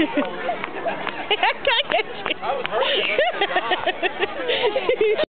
I